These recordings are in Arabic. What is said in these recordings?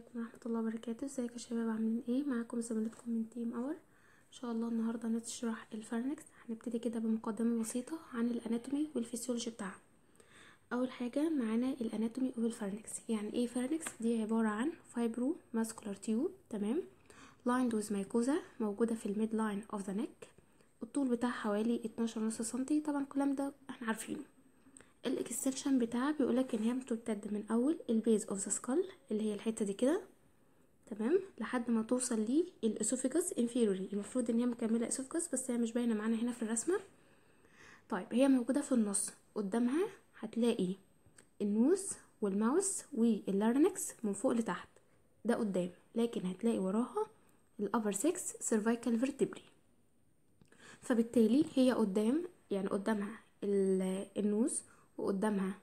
عليكم ورحمة الله وبركاته. ازيكم يا شباب؟ عاملين إيه؟ معاكم زميلتكم من team أور ان شاء الله النهاردة نشرح ال pharynx هنبتدي كده بمقدمة بسيطة عن ال anatomy وال physiology بتاعها. أول حاجة معانا ال anatomy وال pharynx يعني إيه pharynx دي عبارة عن fibromuscular tube تمام؟ lined with mucosa موجودة في ال midline of the neck الطول بتاعها حوالي 12 نص سنتي. طبعا الكلام ده إحنا عارفينه. ال extension بتاعها بيقولك إن هي بتمتد من أول ال base of the skull اللي هي الحتة دي كده تمام؟ لحد ما توصل لل esophagus inferiorly المفروض إن هي مكملة esophagus بس هي مش باينة معانا هنا في الرسمة. طيب هي موجودة في النص. قدامها هتلاقي ال nose وال mouth وال larynx من فوق لتحت. ده قدام. لكن هتلاقي وراها ال upper 6 cervical vertebrae فبالتالي هي قدام يعني قدامها ال nose وقدامها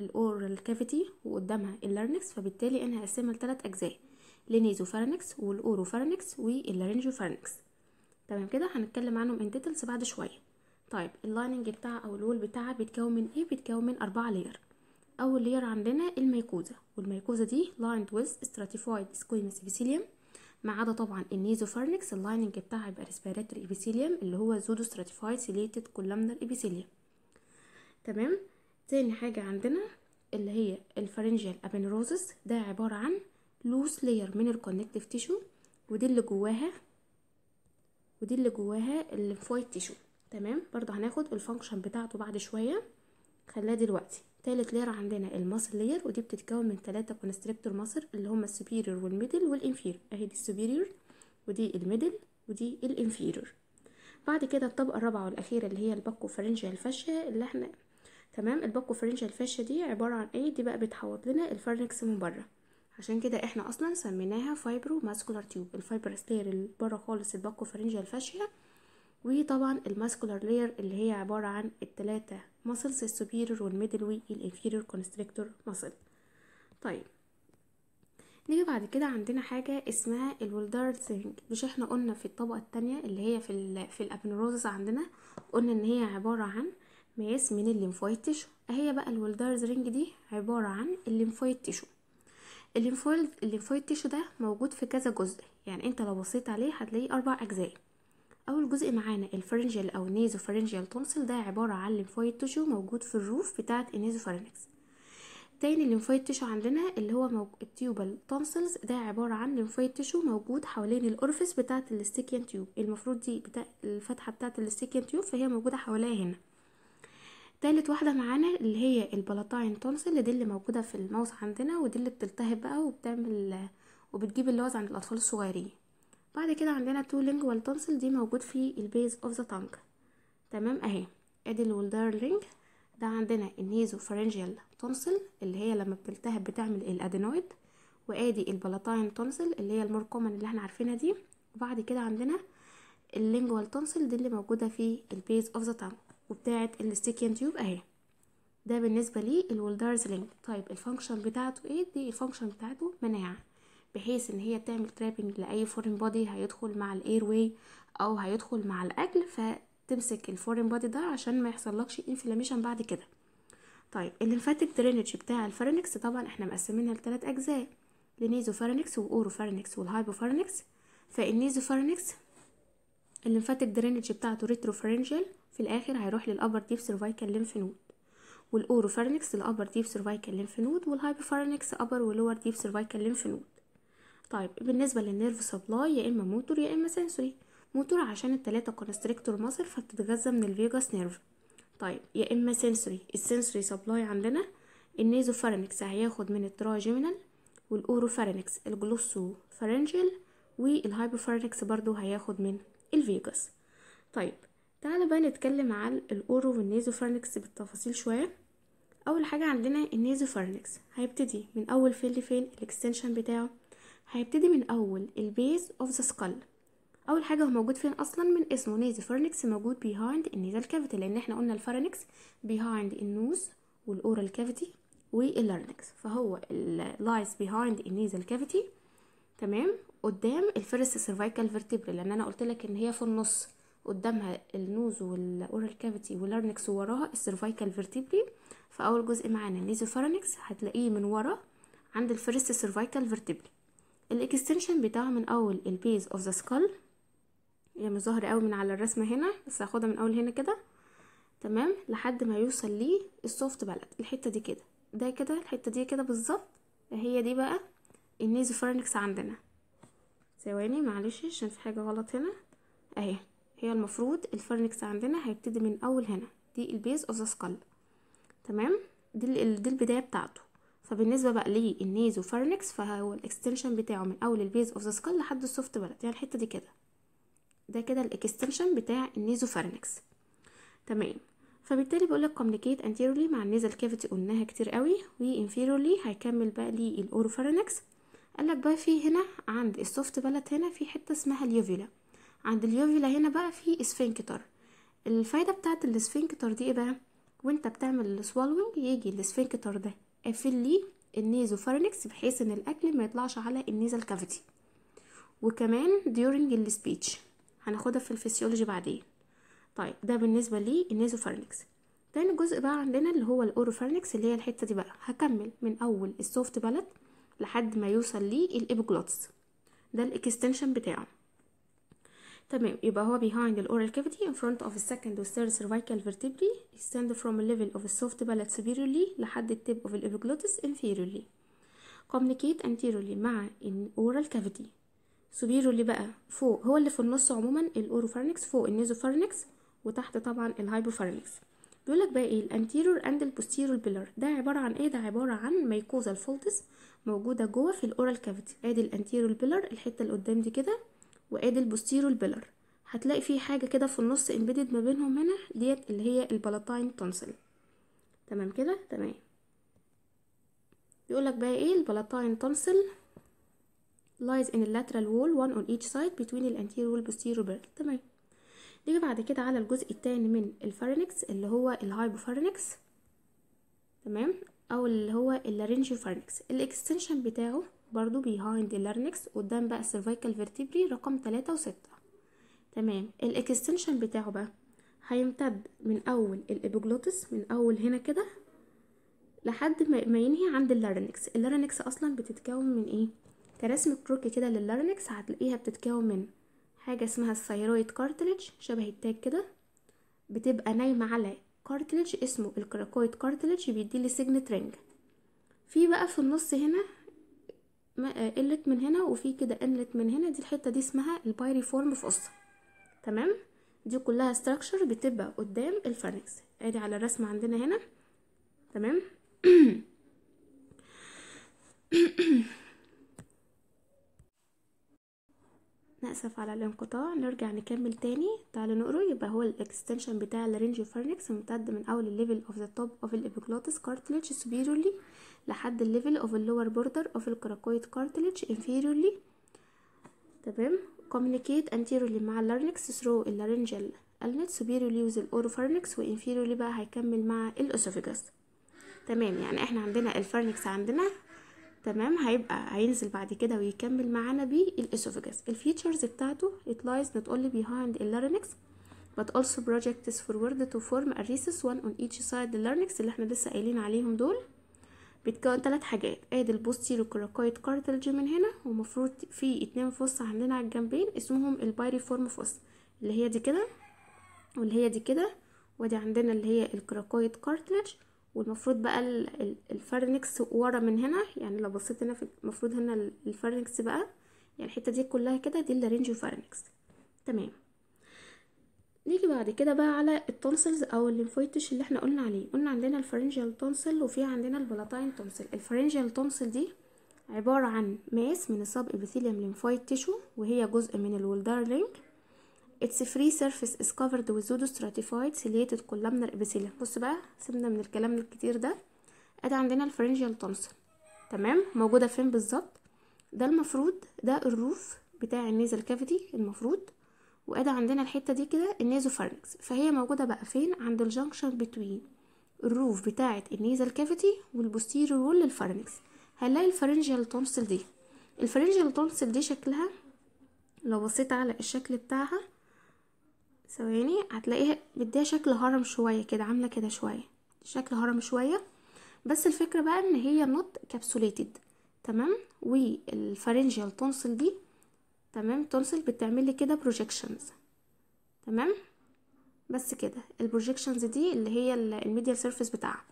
ال oral cavity وقدامها ال larynx فبالتالي أنا هقسمها لثلاث أجزاء ل nasopharynx وال oropharynx وال laryngopharynx تمام كده؟ هنتكلم عنهم in details بعد شوية. طيب ال lining بتاعها أو ال wall بتاعها بيتكون من إيه؟ بيتكون من أربعة layer أول layer عندنا ال mucosa وال mucosa دي lined with stratified squamous epithelium ما عدا طبعا ال nasopharynx ال lining بتاعها يبقى respiratory epithelium اللي هو pseudostratified ciliated columnar epithelium تمام؟ تاني حاجة عندنا اللي هي ال pharyngeal aponeurosis ده عبارة عن loose layer من ال connective tissue ودي اللي جواها ودي اللي جواها ال lymphoid tissue تمام؟ برضو هناخد ال function بتاعته بعد شوية. خليها دلوقتي. تالت layer عندنا ال muscle layer ودي بتتكون من ثلاثة constrictor muscle اللي هما ال superior وال middle وال inferior أهي دي ال superior ودي ال middle ودي ال inferior بعد كده الطبقة الرابعة والأخيرة اللي هي ال buccopharyngeal fascia اللي إحنا تمام؟ ال buccopharyngeal fascia دي عبارة عن إيه؟ دي بقى بتحوط لنا ال pharynx من بره. عشان كده إحنا أصلا سميناها fibromuscular tube ال fibrous layer اللي بره خالص ال buccopharyngeal fascia وطبعا ال muscular layer اللي هي عبارة عن التلاتة muscles ال superior وال middle وال inferior constrictor muscle طيب نيجي بعد كده عندنا حاجة اسمها ال Waldeyer's ring مش إحنا قلنا في الطبقة التانية اللي هي في في ال aponeurosis عندنا قلنا إن هي عبارة عن mass من ال lymphoid tissue اهي بقى ال Waldeyer's ring دي؟ عبارة عن ال lymphoid tissue ال lymphoid ال lymphoid tissue ده موجود في كذا جزء. يعني أنت لو بصيت عليه هتلاقيه أربع أجزاء. أول جزء معانا ال pharyngeal أو nasopharyngeal tonsil ده عبارة عن lymphoid tissue موجود في ال roof بتاعة ال nasopharynx تاني ال lymphoid tissue عندنا اللي هو. ال tubal tonsils ده عبارة عن lymphoid tissue موجود حوالين ال orifice بتاعة ال Eustachian tube المفروض دي بتاع الفتحة بتاعة ال Eustachian tube فهي موجودة حواليها هنا. تالت واحدة معانا اللي هي ال palatine tonsil دي اللي موجودة في ال mouth عندنا ودي اللي بتلتهب بقى وبتعمل وبتجيب اللوز عند الأطفال الصغيرين. بعد كده عندنا two lingual tonsil دي موجود في ال base of the tongue تمام؟ أهي. ادي ال Waldeyer's ring ده عندنا ال nasopharyngeal tonsil اللي هي لما بتلتهب بتعمل ال adenoid وآدي ال palatine tonsil اللي هي ال more common اللي إحنا عارفينها دي. وبعد كده عندنا ال lingual tonsil دي اللي موجودة في ال base of the tongue وبتاعه ال Eustachian tube أهي. ده بالنسبة لي ال Waldeyer's ring طيب ال function بتاعته إيه؟ دي ال function بتاعته مناعة. بحيث إن هي تعمل trapping لأي foreign body هيدخل مع ال airway أو هيدخل مع الأكل فتمسك ال foreign body ده عشان ما يحصلكش inflammation بعد كده. طيب ال lymphatic drainage بتاع ال pharynx طبعا إحنا مقسمينها لثلاث أجزاء. ل nasopharynx و oropharynx وال hypopharynx فال nasopharynx ال lymphatic drainage بتاعته retropharyngeal في الآخر هيروح لل upper deep cervical lymph node وال oropharynx ال upper deep cervical lymph node وال hypopharynx upper و lower deep cervical lymph node طيب بالنسبة لل nerve supply يا إما موتور يا إما sensory motor عشان التلاتة constrictor muscle فبتتغذى من ال vagus nerve طيب يا إما sensory ال sensory supply عندنا ال nasopharynx هياخد من ال trigeminal وال oropharynx ال glossopharyngeal وال hypopharynx برضو هياخد من ال vagus طيب تعالى بقى نتكلم عن ال oro وال nasopharynx بالتفاصيل شوية. أول حاجة عندنا ال nasopharynx هيبتدي من أول فين لفين ال extension بتاعه. هيبتدي من أول ال base of the skull. أول حاجة هو موجود فين أصلا؟ من اسمه nasopharynx موجود behind ال nasal cavity لأن إحنا قلنا الفارنكس بيهايند النوز والاورال كافيتي واللارنكس فهو لايز بيهايند النيزال كافيتي تمام؟ قدام ال first cervical vertebrae لأن أنا قلت لك إن هي في النص. قدامها النوز والأورال كافيتي واللارنكس ووراها السيرفايكال فيرتبري فاول جزء معانا ال nasopharynx هتلاقيه من ورا عند ال first cervical vertebrae ال extension بتاعه من أول ال base of the skull. يعني مش ظاهر قوي من على الرسمة هنا بس هاخدها من أول هنا كده. تمام؟ لحد ما يوصل ليه ال soft palate الحتة دي كده. ده كده الحتة دي كده بالظبط. هي دي بقى ال nasopharynx عندنا. ثواني معلش عشان في حاجة غلط هنا. أهي. هي المفروض ال pharynx عندنا هيبتدي من أول هنا دي ال base of the skull تمام؟ دي دي البداية بتاعته. فبالنسبة بقى لل nasopharynx فهو ال extension بتاعه من أول ال base of the skull لحد ال soft palate يعني الحتة دي كده. ده كده ال extension بتاع ال nasopharynx تمام؟ فبالتالي بقول لك communicate anteriorly مع ال nasal cavity قلناها كتير قوي. و inferiorly هيكمل بقى لل oropharynx قال لك بقى في هنا عند ال soft palate هنا في حتة اسمها ال uvula. عند ال uvula هنا بقى في sphincter الفايدة بتاعت ال sphincter دي إيه بقى؟ وانت بتعمل ال swallowing يجي ال sphincter ده. قافل لي ال nasopharynx بحيث إن الأكل ما يطلعش على ال nasal cavity وكمان during ال speech هناخدها في الفسيولوجي بعدين. طيب ده بالنسبة لي ال nasopharynx تاني جزء بقى عندنا اللي هو ال oropharynx اللي هي الحتة دي بقى. هكمل من أول ال soft palate لحد ما يوصل لي ال epiglottis ده ال extension بتاعه. تمام. يبقى هو behind the oral cavity in front of the second or third cervical vertebrae. Extend from a level of the soft palate superiorly لحد ال tip of the epiglottis inferiorly. Communicate anteriorly مع oral cavity. Superiorly بقى فوق. هو اللي في النص عموما ال oropharynx فوق ال nasopharynx وتحت طبعا ال hypopharynx. بيقول لك بقى إيه؟ ال anterior and ال posterior pillar ده عبارة عن إيه؟ ده عبارة عن mucosal folds موجودة جوه في ال oral cavity أدي ال anterior pillar الحتة اللي قدام دي كده. وآدي ال posterior pillar هتلاقي في حاجة كده في النص embedded ما بينهم هنا ديت اللي هي ال palatine tonsil تمام كده؟ تمام. بيقول لك بقى إيه؟ ال palatine tonsil lies in the lateral wall one on each side between the anterior وال posterior pillar تمام. نيجي بعد كده على الجزء التاني من ال pharynx اللي هو ال hypopharynx تمام؟ أو اللي هو ال laryngopharynx ال extension بتاعه برضو behind ال larynx قدام بقى cervical vertebrae رقم تلاتة وستة. تمام. ال extension بتاعه بقى هيمتد من أول ال epiglottis من أول هنا كده لحد ما ينهي عند ال larynx ال larynx أصلا بتتكون من إيه؟ كرسم كروكي كده لل larynx هتلاقيها بتتكون من حاجة اسمها ال thyroid cartilage شبه التاج كده. بتبقى نايمة على cartilage اسمه ال cricoid cartilage بيديلي signet ring في بقى في النص هنا قلت من هنا وفي كده قلت من هنا دي الحته دي اسمها ال pyriform fossa تمام دي كلها structure بتبقى قدام ال pharynx ادي على الرسمه عندنا هنا تمام نأسف على الانقطاع نرجع نكمل تاني. تعالوا نقرأ يبقى هو ال extension بتاع ال laryngopharynx ممتد من أول ال level of the top of ال epiglottis cartilage superiorly لحد ال level of ال lower border of ال cricoid cartilage inferiorly. تمام؟ communicate anteriorly مع ال larynx through ال laryngeal inlet superiorly with ال oropharynx و inferiorly بقى هيكمل مع ال esophagus تمام؟ يعني إحنا عندنا ال pharynx عندنا تمام؟ هيبقى هينزل بعد كده ويكمل معانا بال esophagus ال features بتاعته it lies not only behind the larynx but also projects forward to form a recess one on each side the larynx اللي إحنا لسه قايلين عليهم دول. بتكون ثلاث حاجات. ادي ال postero cricoid cartilage من هنا ومفروض في اتنين fossa عندنا على الجنبين اسمهم ال pyriform fossa اللي هي دي كده واللي هي دي كده ودي عندنا اللي هي ال cricoid cartilage والمفروض بقى ال pharynx ورا من هنا يعني لو بصيت هنا في المفروض هنا ال pharynx بقى يعني الحتة دي كلها كده دي ال laryngopharynx تمام. نيجي بعد كده بقى على ال tonsils أو ال lymphoid tissue اللي إحنا قلنا عليه. قلنا عندنا ال pharyngeal tonsil وفي عندنا ال palatine tonsil ال pharyngeal tonsil دي عبارة عن mass من ال sub epithelium lymphoid tissue وهي جزء من ال Waldeyer's ring its free surface. Is covered with pseudostratified ciliated columnar epithelium بص بقى سيبنا من الكلام الكتير ده. ادي عندنا ال pharyngeal tonsil تمام؟ موجودة فين بالظبط؟ ده المفروض ده ال roof بتاع ال nasal cavity المفروض. وادي عندنا الحتة دي كده ال nasopharynx فهي موجودة بقى فين؟ عند ال junction between ال roof بتاعة ال nasal cavity وال posterior wall لل pharynx هنلاقي ال pharyngeal tonsil دي. ال pharyngeal tonsil دي شكلها لو بصيت على الشكل بتاعها ثواني هتلاقيها مديها شكل هرم شوية كده عاملة كده شوية شكل هرم شوية. بس الفكرة بقى إن هي not capsulated تمام؟ وال pharyngeal tonsil دي تمام؟ tonsil بتعمل لي كده projections تمام؟ بس كده ال projections دي اللي هي ال medial surface بتاعها.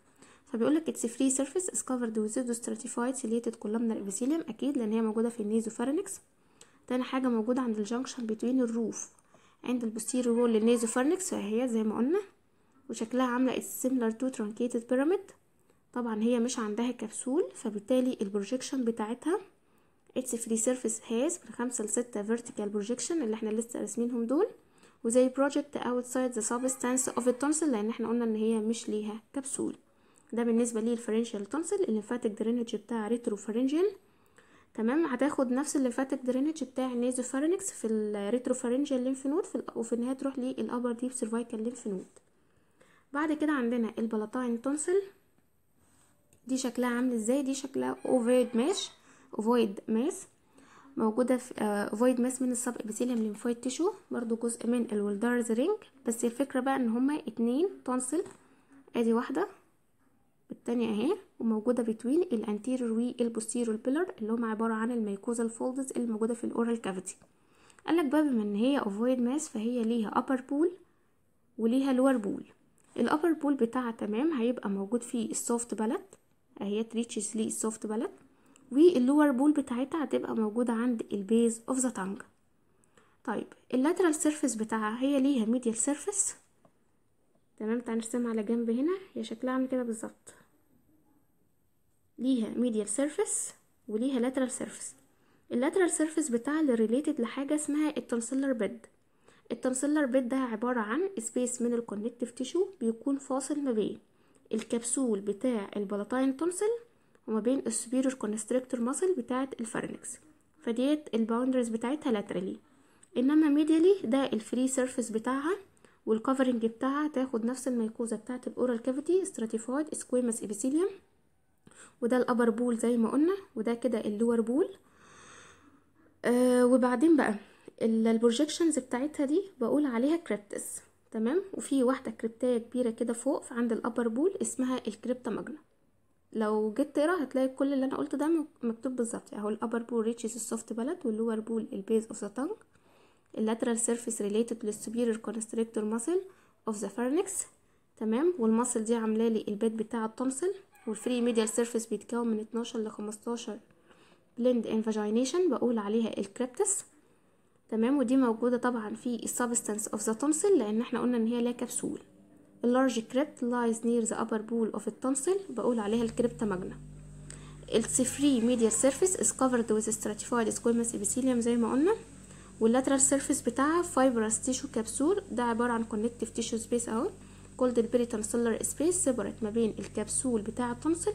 فبيقول لك its free surface covered with pseudo stratified ciliated columnar epithelium أكيد لأن هي موجودة في ال nasopharynx تاني حاجة موجودة عند ال junction بين ال roof. عند ال posterior wall لل nasopharynx فهي زي ما قلنا. وشكلها it's similar to truncated pyramid. طبعا هي مش عندها كبسول فبالتالي ال projection بتاعتها its free surface has من خمسة لستة vertical projection اللي إحنا لسه راسمينهم دول. which project outside the substance the tonsil لأن إحنا قلنا إن هي مش ليها كبسول. ده بالنسبة لي ال pharyngeal tonsil ال lymphatic drainage بتاع retropharyngeal تمام؟ هتاخد نفس ال lymphatic drainage بتاع ال nasopharynx في ال retropharyngeal lymph node في وفي النهاية تروح لل upper deep cervical lymph node بعد كده عندنا ال palatine tonsil دي شكلها عامل إزاي؟ دي شكلها ovoid mass ovoid mass موجودة في ovoid mass من ال sub epithelium lymphoid tissue برضو جزء من ال Waldeyer's ring. بس الفكرة بقى إن هما اتنين tonsil آدي واحدة. التانية اهي وموجودة between ال anterior وال posterior pillar اللي هما عبارة عن ال mucosal folds موجودة في ال oral cavity قالك بقى بما إن هي ovoid mass فهي ليها upper pole وليها lower pole ال upper pole بتاعها تمام هيبقى موجود فيه ال soft palate اهي reaches لي ال soft palate وال lower pole بتاعتها هتبقى موجودة عند ال base of the tongue طيب ال lateral surface بتاعها هي ليها medial surface تمام تعالى نرسمها على جنب هنا هي شكلها عامل كده بالظبط. ليها medial surface وليها lateral surface ال lateral surface بتاعها اللي related لحاجة اسمها ال tonsillar bed ال tonsillar bed ده عبارة عن space من ال connective tissue بيكون فاصل ما بين الكبسول بتاع ال palatine tonsil وما بين ال superior constrictor muscle بتاعه ال pharynx فديت ال boundaries بتاعتها laterally إنما medially ده ال free surface بتاعها وال covering بتاعها تاخد نفس ال mucosa بتاعه ال oral cavity stratified squamous epithelium وده ال upper pole زي ما قلنا وده كده ال lower pole. آه وبعدين بقى ال projections بتاعتها دي بقول عليها crypts تمام؟ وفي واحدة cryptaيه كبيرة كده فوق عند ال upper pole اسمها ال crypta magna لو جيت تقرأ هتلاقي كل اللي أنا قلته ده مكتوب بالظبط. اهو ال upper pole reaches ال soft palate وال lower pole ال base of the tongue ال lateral surface related لل superior constrictor muscle of the pharynx تمام؟ وال muscle دي عامله لي ال bed بتاع ال tonsil. وال free medial surface بيتكون من 12 ل 15 blind invagination بقول عليها ال crypts تمام؟ ودي موجودة طبعا في ال substance of the tonsil لأن إحنا قلنا إن هي لا capsule ال large crypt lies near the upper pole of ال tonsil بقول عليها ال crypta magna ال free medial surface is covered with stratified squamous epithelium زي ما قلنا. وال lateral surface بتاعها fibrous tissue capsule ده عبارة عن connective tissue space أهو. Called ال peritonsillar space separate ما بين الكبسول بتاع ال tonsil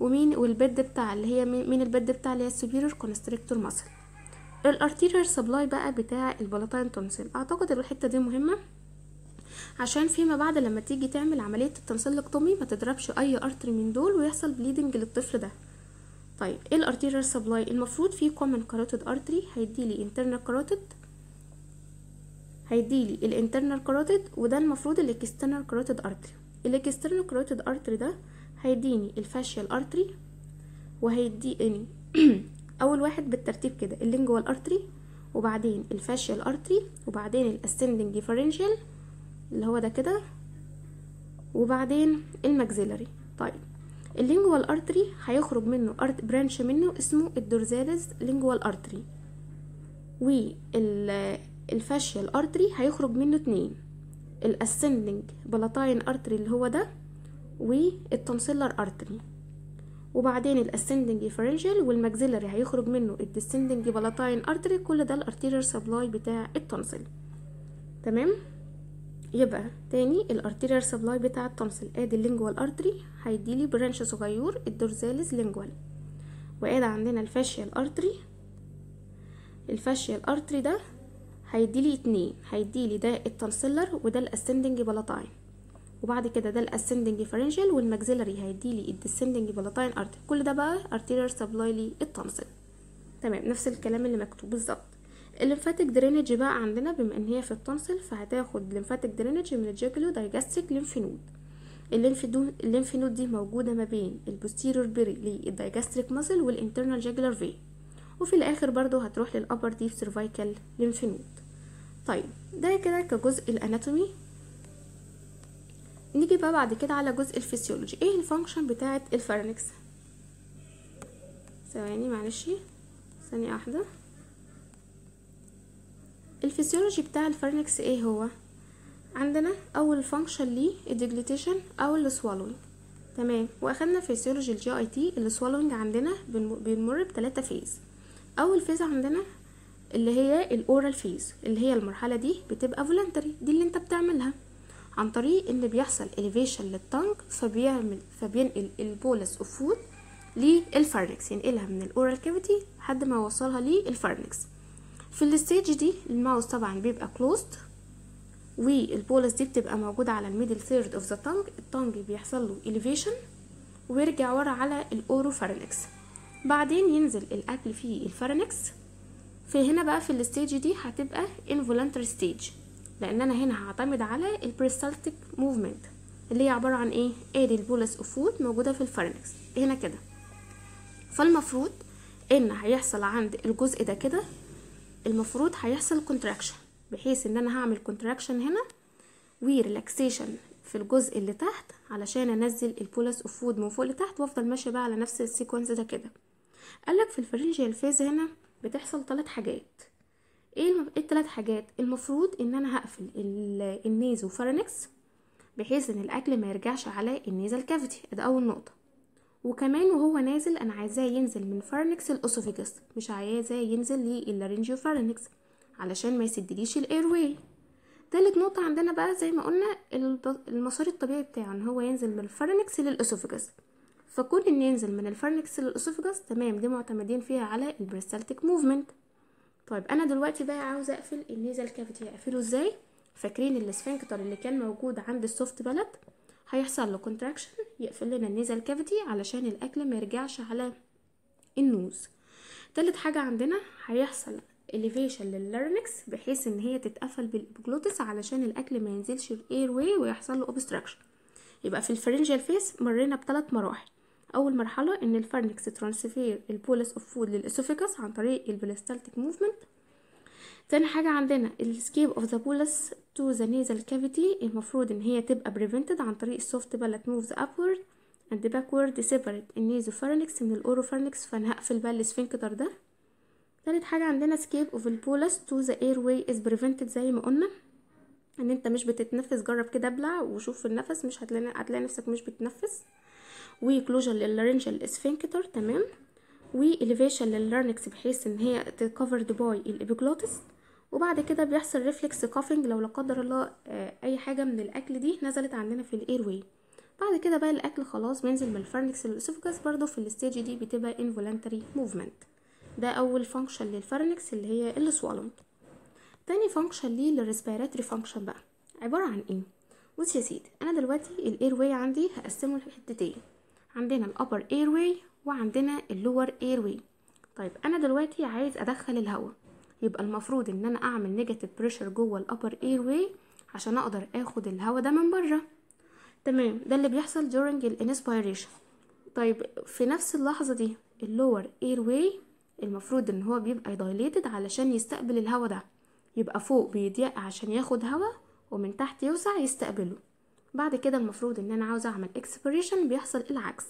ومين وال bed بتاع اللي هي مين ال bed بتاع اللي هي ال superior constrictor muscle ال arterial supply بقى بتاع ال palatine tonsil أعتقد الحتة دي مهمة عشان فيما بعد لما تيجي تعمل عملية ال tonsillectomy ما تضربش أي artery من دول ويحصل bleeding للطفل ده. طيب إيه ال arterial supply المفروض في common carotid artery هيديلي internal carotid هيديلي ال internal carotid وده المفروض ال external carotid artery ال external carotid artery ده هيديني ال facial artery وهيديني أول واحد بالترتيب كده ال lingual artery وبعدين ال facial artery وبعدين ال ascending pharyngeal اللي هو ده كده وبعدين ال maxillary طيب ال lingual artery هيخرج منه art branch منه اسمه ال dorsalis lingual artery وال facial artery هيخرج منه اتنين. ال ascending palatine artery اللي هو ده وال tonsillar artery وبعدين ال ascending pharyngeal وال maxillary هيخرج منه ال descending palatine artery كل ده ال arterial supply بتاع ال tonsil تمام؟ يبقى تاني ال arterial supply بتاع ال tonsil ادي ال lingual artery هيديلي branch صغير ال dorsalis lingual وادي عندنا ال facial artery ال facial artery ده هيديلي اتنين هيديلي ده ال tonsillar وده ال ascending palatine وبعد كده ده ال ascending pharyngeal وال maxillary هيديلي ال descending palatine artery كل ده بقى arterial supply لل tonsil تمام نفس الكلام اللي مكتوب بالظبط. ال lymphatic drainage بقى عندنا بما إن هي في ال tonsil فهتاخد lymphatic drainage من ال jugulodigastric lymph node ال lymph node دي موجودة ما بين ال posterior belly لل digastric muscle وال internal jugular vein وفي الآخر برضو هتروح لل upper deep cervical lymph node طيب ده كده كجزء ال anatomy. نيجي بقى بعد كده على جزء الفسيولوجي. إيه ال function بتاعه ال pharynx؟ ثواني معلش. ثانية واحدة. الفسيولوجي بتاع ال pharynx إيه هو؟ عندنا أول function ليه ال deglutition أو ال swallowing. تمام وأخدنا physiology ال GIT ال swallowing عندنا بنمر بثلاثة phase. أول phase عندنا اللي هي ال oral phase اللي هي المرحلة دي بتبقى voluntary دي اللي انت بتعملها. عن طريق ان بيحصل elevation لل tongue فبيعمل فبينقل ال bolus of food لل pharynx ينقلها من ال oral cavity لحد ما يوصلها للفارنكس في ال stage دي ال mouth طبعا بيبقى closed وال bolus دي بتبقى موجودة على ال middle third of the tongue ال tongue بيحصل له elevation ويرجع ورا على ال oropharynx بعدين ينزل الأكل في ال pharynx في هنا بقى في ال stage دي هتبقى involuntary stage لأن أنا هنا هعتمد على ال peristaltic movement اللي هي عبارة عن إيه؟ ادي ال bolus of food موجودة في ال pharynx هنا كده. فالمفروض إن هيحصل عند الجزء ده كده المفروض هيحصل contraction بحيث إن أنا هعمل contraction هنا و relaxation في الجزء اللي تحت علشان أنزل ال bolus of food من فوق لتحت وأفضل ماشية بقى على نفس ال sequence ده كده. قالك في ال pharyngeal phase هنا بتحصل ثلاث حاجات. إيه الثلاث حاجات؟ المفروض إن أنا هقفل ال... النيزو pharynx بحيث إن الأكل ما يرجعش على ال nasal cavity ده أول نقطة. وكمان وهو نازل أنا عايزاه ينزل من pharynx ال esophagus مش عايزاه ينزل لل laryngopharynx علشان ما يسدليش ال airway تالت نقطة عندنا بقى زي ما قلنا المسار الطبيعي بتاعه إن هو ينزل من ال pharynx لل esophagus فكون ان ينزل من ال pharynx لل esophagus تمام دي معتمدين فيها على ال peristaltic movement. طيب أنا دلوقتي بقى عاوزة أقفل ال nasal cavity أقفله إزاي؟ فاكرين ال sphincter اللي كان موجود عند ال soft palate هيحصل له contraction يقفل لنا ال nasal cavity علشان الأكل ما يرجعش على ال nose. تالت حاجة عندنا هيحصل elevation لل larynx بحيث إن هي تتقفل بال epiglottis علشان الأكل ما ينزلش ال airway ويحصل له obstruction. يبقى في ال pharyngeal phase مرينا بثلاث مراحل. أول مرحلة إن ال pharynx transfer ال bolus of food لل esophagus عن طريق ال peristaltic movement. تاني حاجة عندنا ال escape of the bolus to the nasal cavity المفروض إن هي تبقى prevented عن طريق ال soft palate moves upward and backward separate ال nasopharynx من ال oropharynx فانا هقفل بقى ال sphincter ده. تالت حاجة عندنا escape of ال bolus to the airway is prevented زي ما قلنا. إن أنت مش بتتنفس جرب كده أبلع وشوف النفس مش هتلاقي هتلاقي نفسك مش بتتنفس. و closure لل laryngeal sphincter تمام؟ و elevation لل larynx بحيث إن هي ت covered by ال epiglottis. وبعد كده بيحصل reflex coughing لو لا قدر الله أي حاجة من الأكل دي نزلت عندنا في ال airway بعد كده بقى الأكل خلاص بينزل من ال pharynx لل esophagus برضو في ال stage دي بتبقى involuntary movement. ده أول function لل pharynx اللي هي ال swallowing تاني function ليه ال respiratory function بقى. عبارة عن إيه؟ بص يا سيدي أنا دلوقتي ال airway عندي هقسمه لحتتين. عندنا ال upper airway وعندنا ال lower airway طيب أنا دلوقتي عايز أدخل الهواء. يبقى المفروض إن أنا أعمل negative pressure جوه ال upper airway عشان أقدر آخد الهواء ده من بره. تمام ده اللي بيحصل during ال inspiration طيب في نفس اللحظة دي ال lower airway المفروض إن هو بيبقى dilated علشان يستقبل الهواء ده. يبقى فوق بيضيق عشان ياخد هواء ومن تحت يوسع يستقبله. بعد كده المفروض إن أنا عاوزه أعمل expiration بيحصل العكس.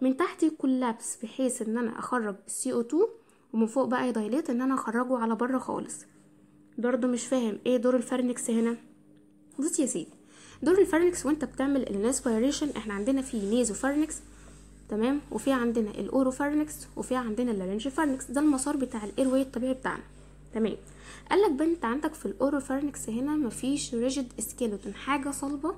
من تحت ي collapse بحيث إن أنا أخرج ال CO2 ومن فوق بقى ي dilate إن أنا أخرجه على بره خالص. برضو مش فاهم إيه دور ال pharynx هنا. بص يا سيدي دور ال pharynx وأنت بتعمل ال inspiration إحنا عندنا في nasopharynx تمام؟ وفي عندنا ال oropharynx وفي عندنا ال laryngopharynx ده المسار بتاع ال airway الطبيعي بتاعنا. تمام؟ قالك بقى انت عندك في ال oropharynx هنا مفيش rigid skeleton حاجة صلبة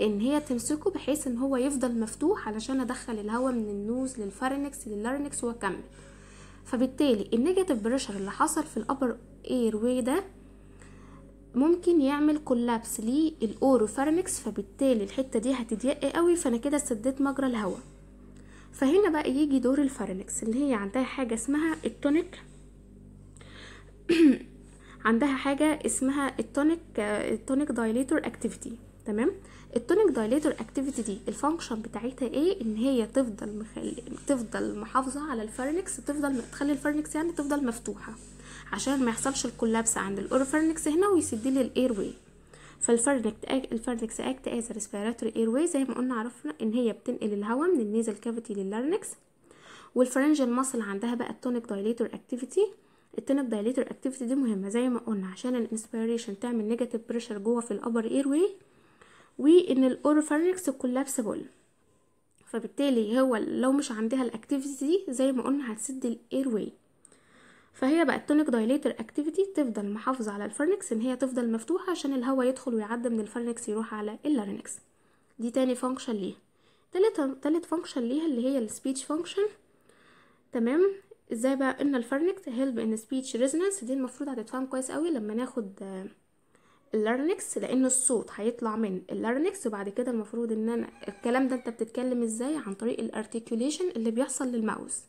إن هي تمسكه بحيث إن هو يفضل مفتوح علشان أدخل الهواء من ال nose لل pharynx لل larynx وأكمل. فبالتالي ال negative pressure اللي حصل في ال upper airway ده ممكن يعمل collapse لل oropharynx فبالتالي الحتة دي هتضيق قوي فأنا كده سديت مجرى الهواء. فهنا بقى يجي دور ال pharynx اللي هي عندها حاجة اسمها ال tonic عندها حاجة اسمها ال tonic ال tonic dilator activity تمام؟ ال tonic dilator activity دي ال function بتاعتها إيه؟ ان هي تفضل مخلي تفضل محافظة على ال pharynx تفضل تخلي ال pharynx يعني تفضل مفتوحة عشان ما يحصلش ال collapse عند ال oropharynx هنا ويسد لي ال airway فال pharynx ال pharynx act as respiratory airway زي ما قلنا عرفنا ان هي بتنقل الهواء من ال nasal cavity لل larynx وال pharyngeal muscle عندها بقى ال tonic dilator activity ال tonic dilator activity دي مهمة زي ما قلنا عشان ال inspiration تعمل negative pressure جوه في ال upper airway وإن ال oropharynx collapsible فبالتالي هو لو مش عندها ال activity دي زي ما قلنا هتسد ال airway فهي بقى ال tonic dilator activity تفضل محافظة على ال pharynx إن هي تفضل مفتوحة عشان الهواء يدخل ويعدي من ال pharynx يروح على ال larynx دي تاني function ليها. تالت تالت function ليها اللي هي ال speech function تمام؟ إزاي بقى إن ال pharynx help in speech resonance دي المفروض هتتفهم كويس قوي لما ناخد ال larynx لأن الصوت هيطلع من ال larynx وبعد كده المفروض إن أنا الكلام ده أنت بتتكلم إزاي؟ عن طريق ال articulation اللي بيحصل لل mouth.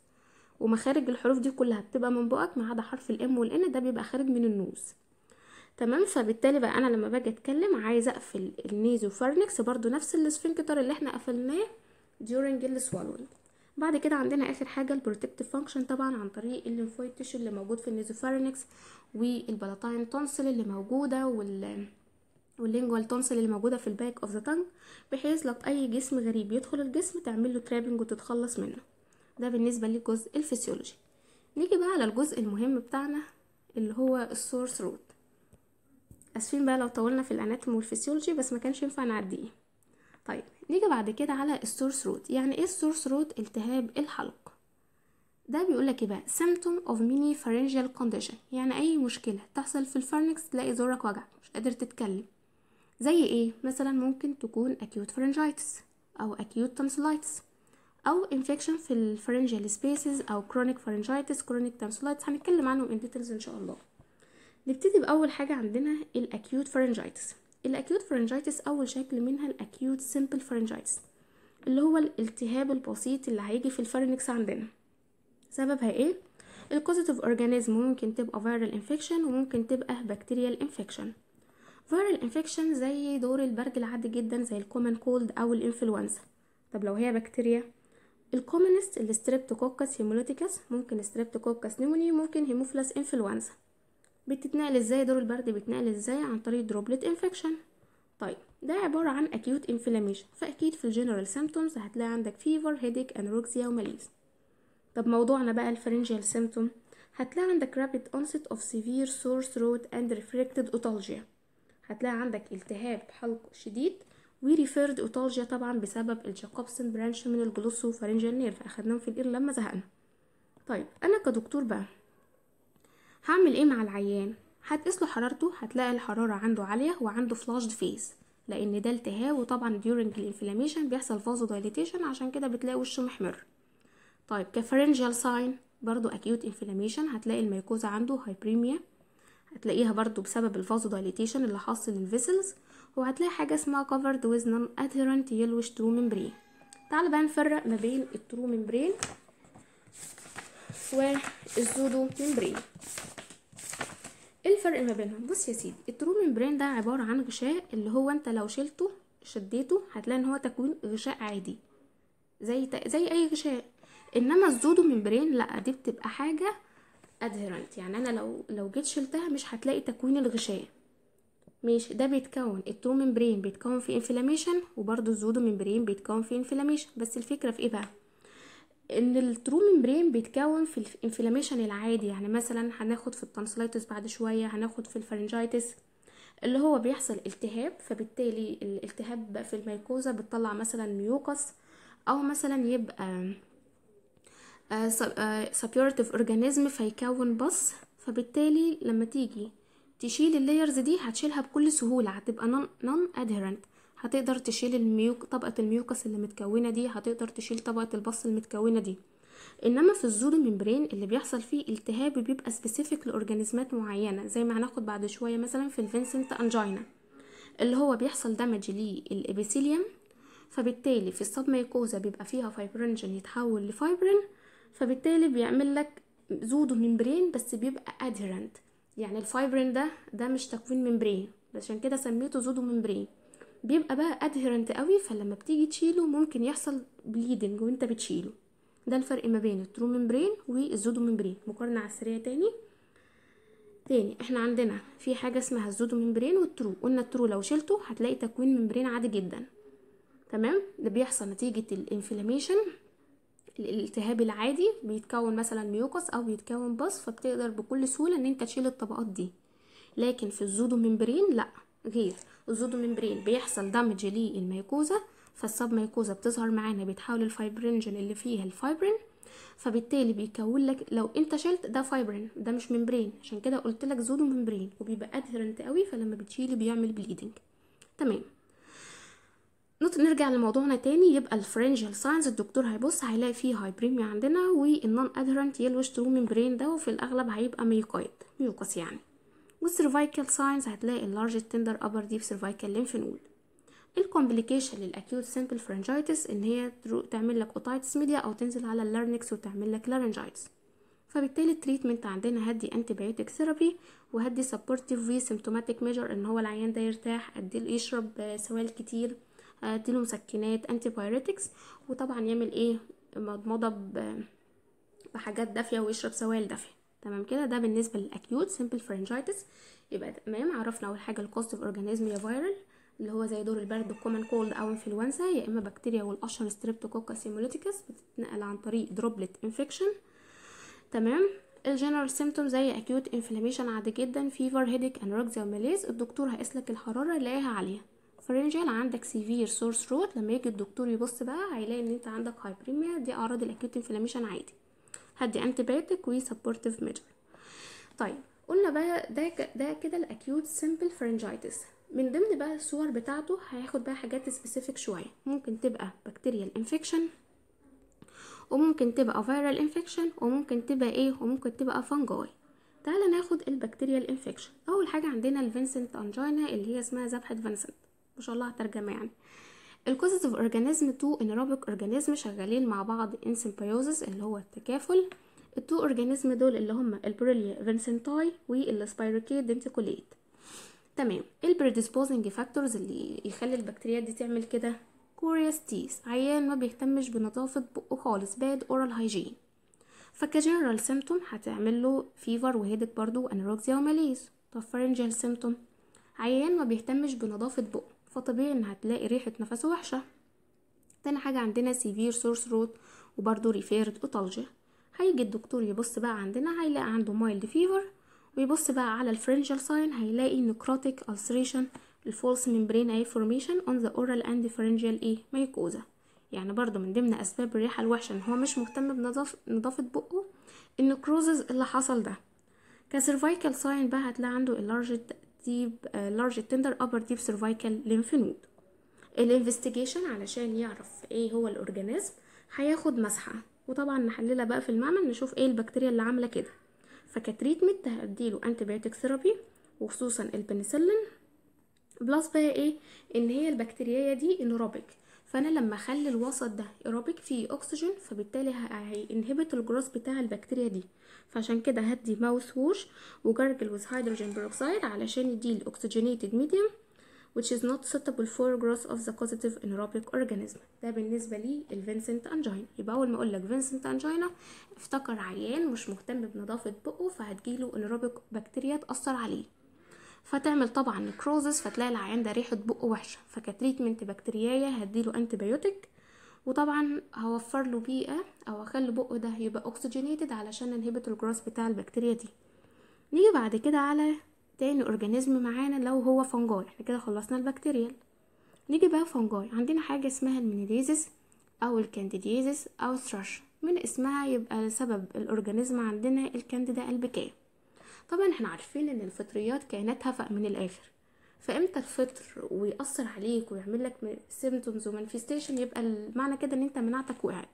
ومخارج الحروف دي كلها بتبقى من بقك ما عدا حرف ال M وال N ده بيبقى خارج من ال nose. تمام؟ فبالتالي بقى أنا لما باجي أتكلم عايزة أقفل ال nasopharynx برضو نفس ال sphincter اللي إحنا قفلناه during ال swallowing بعد كده عندنا آخر حاجة ال protective function طبعا عن طريق ال lymphoid tissue اللي موجود في ال nasopharynx وال palatine tonsil اللي موجودة وال وال lingual tonsil اللي موجودة في ال back of the tongue بحيث لو أي جسم غريب يدخل الجسم تعمل له trapping وتتخلص منه. ده بالنسبة لجزء الفسيولوجي. نيجي بقى على الجزء المهم بتاعنا اللي هو ال sore throat. آسفين بقى لو طولنا في ال anatomy وال physiology بس ما كانش ينفع نعديه. طيب نيجي بعد كده على ال sore throat. يعني إيه ال sore throat؟ التهاب الحلق. ده بيقول لك إيه بقى؟ symptom of many pharyngeal condition. يعني أي مشكلة تحصل في ال pharynx تلاقي زورك وجع مش قادر تتكلم. زي إيه؟ مثلا ممكن تكون acute pharyngitis أو acute tonsillitis أو infection في ال pharyngeal spaces أو chronic pharyngitis chronic tonsillitis. هنتكلم عنهم in details إن شاء الله. نبتدي بأول حاجة عندنا ال acute pharyngitis. ال acute pharyngitis أول شكل منها ال acute simple pharyngitis اللي هو الالتهاب البسيط اللي هيجي في ال pharynx عندنا. سببها إيه؟ ال causative organism ممكن تبقى viral infection وممكن تبقى bacterial infection viral infection زي دور البرد العادي جدا زي ال common cold أو الانفلونزا طب لو هي بكتيريا ال commonest ال Streptococcus hemolyticus ممكن Streptococcus pneumoniae ممكن Haemophilus influenzae بتتنقل إزاي؟ دور البرد بيتنقل إزاي؟ عن طريق droplet infection طيب ده عبارة عن acute inflammation. فأكيد في ال general symptoms هتلاقي عندك fever, headache, anorexia و malaise طب موضوعنا بقى ال pharyngeal symptom. هتلاقي عندك rapid onset of severe sore throat and referred otalgia هتلاقي عندك التهاب حلق شديد و referred otalgia طبعا بسبب ال Jacobson branch من ال glossopharyngeal nerve أخدناهم في ال ear لما زهقنا. طيب أنا كدكتور بقى هعمل إيه مع العيان؟ هتقيس له حرارته هتلاقي الحرارة عنده عالية وعنده flushed face لأن ده التهاب وطبعا during ال inflammation بيحصل vasodilation عشان كده بتلاقي وشه محمر. طيب ك pharyngeal sign برضو acute inflammation هتلاقي ال mucosa عنده hyperemia هتلاقيها برضو بسبب ال vasodilation اللي حاصل لل vessels وهتلاقي حاجة اسمها covered with non-adherent yellowish true membrane. تعال بقى نفرق ما بين ال true membrane وال pseudo membrane إيه الفرق ما بينهم؟ بص يا سيدي ال true membrane ده عبارة عن غشاء اللي هو انت لو شلته شديته هتلاقي إن هو تكوين غشاء عادي. زي زي أي غشاء. إنما ال pseudo membrane لأ دي بتبقى حاجة adherent يعني أنا لو لو جيت شلتها مش هتلاقي تكوين الغشاء. ماشي ده بيتكون. ال true membrane بيتكون في inflammation وبرده ال pseudo membrane بيتكون في inflammation بس الفكرة في إيه بقى؟ إن ال true membrane بيتكون في ال inflammation العادي. يعني مثلا هناخد في ال tonsillitis بعد شوية هناخد في ال pharyngitis اللي هو بيحصل التهاب فبالتالي الالتهاب في ال mucosa بتطلع مثلا mucus أو مثلا يبقى suppurative organism فيكون pus. فبالتالي لما تيجي تشيل ال layers دي هتشيلها بكل سهولة هتبقى non non adherent هتقدر تشيل ال muc طبقة ال mucus اللي متكونة دي هتقدر تشيل طبقة ال pus المتكونة دي. إنما في ال pseudo membrane اللي بيحصل فيه التهاب بيبقى specific ل organism ات معينة زي ما هناخد بعد شوية مثلا في ال Vincent angina اللي هو بيحصل damage لل epithelium فبالتالي في ال submucosa بيبقى فيها fibrinogen يتحول لفايبرين فبالتالي بيعمل لك pseudo membrane بس بيبقى adherent يعني الفايبرين ده ده مش تكوين membrane عشان كده سميته pseudo membrane بيبقى بقى adherent قوي فلما بتيجي تشيله ممكن يحصل bleeding وانت بتشيله. ده الفرق ما بين ال true membrane وال pseudo membrane مقارنة على السريع تاني. تاني إحنا عندنا في حاجة اسمها ال pseudo membrane وال true قلنا ال true لو شلته هتلاقي تكوين membrane عادي جدا. تمام؟ ده بيحصل نتيجة ال inflammation الالتهاب العادي بيتكون مثلا mucus أو بيتكون pus فبتقدر بكل سهولة إن أنت تشيل الطبقات دي. لكن في ال pseudo membrane لا. غير ال pseudo membrane بيحصل damage لل mucosa فال submucosa بتظهر معانا بيتحول ال fibrinogen اللي فيها الفايبرين فبالتالي بيكون لك لو انت شلت ده فايبرين ده مش membrane عشان كده قلت لك pseudo membrane وبيبقى adherent قوي فلما بتشيله بيعمل bleeding تمام. نرجع لموضوعنا تاني يبقى ال pharyngeal signs الدكتور هيبص هيلاقي فيه hyperemia عندنا وال non adherent yellowish true membrane ده وفي الأغلب هيبقى mucoid mucus يعني. وال cervical signs هتلاقي tender upper deep cervical lymph node ال complication لل acute simple pharyngitis إن هي تعمل لك otitis media أو تنزل على ال larynx وتعمل لك laryngitis فبالتالي ال treatment عندنا هدي antibiotic therapy وهدي supportive في symptomatic measure إن هو العيان ده يرتاح اديله يشرب سوائل كتير أديله مسكنات antibiotics وطبعا يعمل إيه؟ مضمضه بحاجات دافية ويشرب سوائل دافية. تمام كده؟ ده بالنسبة لل acute simple pharyngitis يبقى تمام عرفنا أول حاجة ال causative organism يا viral اللي هو زي دور البرد ال common cold أو انفلونزا يا إما بكتيريا والأشهر streptococcus hemolyticus بتتنقل عن طريق droplet infection تمام؟ ال general symptom زي acute inflammation عادي جدا fever headache anorexia و malaise الدكتور هيقيس لك الحراره يلاقيها عالية. pharyngeal عندك severe sore throat لما يجي الدكتور يبص بقى هيلاقي إن أنت عندك hyperemia دي أعراض ال acute inflammation عادي. هدي antibiotic و supportive measure طيب قلنا بقى ده ده كده ال acute simple pharyngitis من ضمن بقى الصور بتاعته هياخد بقى حاجات specific شوية. ممكن تبقى bacterial infection وممكن تبقى viral infection وممكن تبقى إيه وممكن تبقى fungi تعالى ناخد ال bacterial infection أول حاجة عندنا ال Vincent angina اللي هي اسمها ذبحه فينسنت ما شاء الله ترجمه يعني. ال causative organism two anaerobic organism شغالين مع بعض in symbiosis اللي هو التكافل. ال two organism دول اللي هم ال Borrelia vincentii وال spirochete denticulate تمام. ال predisposing factors اللي يخلي البكتيريا دي تعمل كده carious teeth عيان ما بيهتمش بنظافة بقه خالص bad oral hygiene فك general symptom هتعمل له fever و headache برضو anorexia و malaise طب pharyngeal symptom عيان ما بيهتمش بنظافة بقه. فطبيعي إن هتلاقي ريحة نفسه وحشة. تاني حاجة عندنا severe sore throat وبرضو referred otalgia هيجي الدكتور يبص بقى عندنا هيلاقي عنده mild fever ويبص بقى على ال pharyngeal sign هيلاقي necrotic ulceration ال false membrane اي formation on the oral and pharyngeal إيه mucosa يعني برضو من ضمن أسباب الريحة الوحشة إن هو مش مهتم بنظافه نظافة بقه ال necrosis اللي حصل ده. ك cervical sign بقى هتلاقي عنده ال large deep large tender upper deep cervical lymph node ال investigation علشان يعرف إيه هو ال organism هياخد مسحة. وطبعا نحللها بقى في المعمل نشوف إيه البكتيريا اللي عاملة كده. فك treatment هديله antibiotic therapy وخصوصا البنسلين plus بقى إيه؟ إن هي البكتيريا دي anaerobic فأنا لما أخلي الوسط ده ايروبيك فيه اكسجين فبالتالي هي inhibit ال growth بتاع البكتيريا دي. فعشان كده هدي mouth wash و gargle with hydrogen peroxide علشان يدي oxygenated medium which is not suitable for growth of the causative anaerobic organism. ده بالنسبة لي ال Vincent angina يبقى أول ما أقول لك Vincent angina افتكر عيان مش مهتم بنظافة بقه فهتجيله anaerobic بكتيريا تأثر عليه. فتعمل طبعا necrosis فتلاقي العيان ده ريحة بقه وحشة. فك treatment بكتيرياية هديله antibiotic وطبعا هوفر له بيئة أو أخلي بقه ده يبقى oxygenated علشان inhibit ال growth بتاع البكتيريا دي. نيجي بعد كده على تاني organism معانا لو هو fungi إحنا كده خلصنا ال bacterial نيجي بقى fungi عندنا حاجة اسمها ال moniliasis أو ال candidiasis أو thrush من اسمها يبقى سبب ال organism عندنا ال Candida albicans طبعا إحنا عارفين إن الفطريات كائنات هفأ من الآخر. فامتى الفطر ويأثر عليك ويعمل لك symptoms و manifestation يبقى المعنى كده إن أنت مناعتك وقعت؟